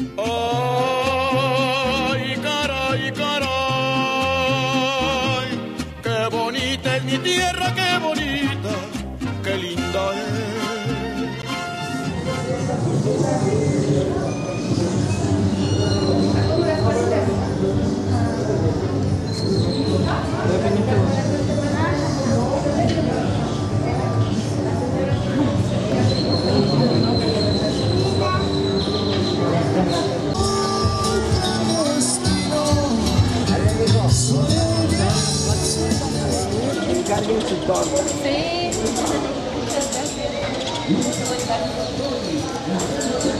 Ay, caray, caray, qué bonita es mi tierra, qué bonita, qué linda es. Vengan y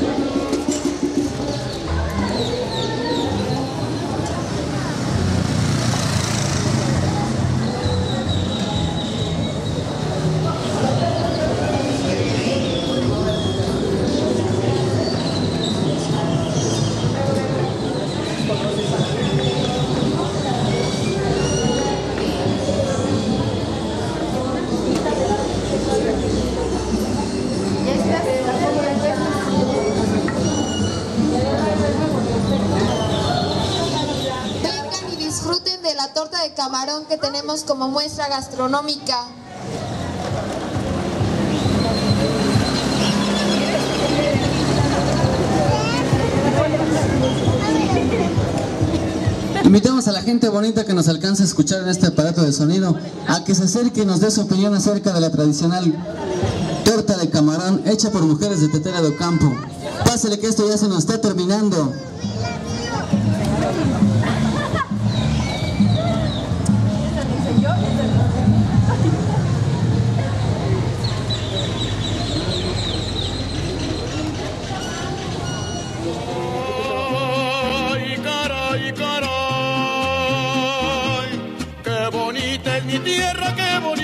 de la torta de camarón que tenemos como muestra gastronómica. Invitamos a la gente bonita que nos alcance a escuchar en este aparato de sonido a que se acerque y nos dé su opinión acerca de la tradicional torta de camarón hecha por mujeres de Tetera do Campo. Pásale que esto ya se nos está terminando. Mi tierra, es.